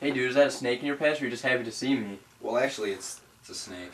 Hey dude, is that a snake in your pants or are you just happy to see me? Well, actually, it's it's a snake.